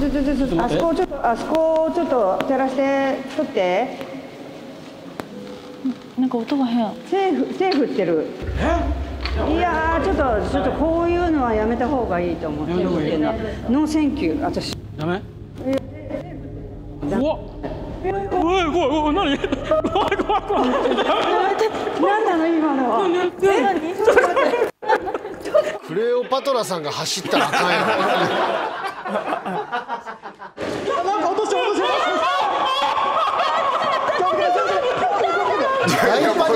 ちょちょちょちょあそこちょっとあそこをちょっと照らして撮って。なんか音が変手ふ手振ってる。いやーちょっとちょっとこういうのはやめた方がいいと思う手振ってるのは。 No thank you。私。ダメ？うわ。おい怖いおい何？怖い怖い怖い。なん なの今のは。クレオパトラさんが走ったらあかんやなんか落として落として大パ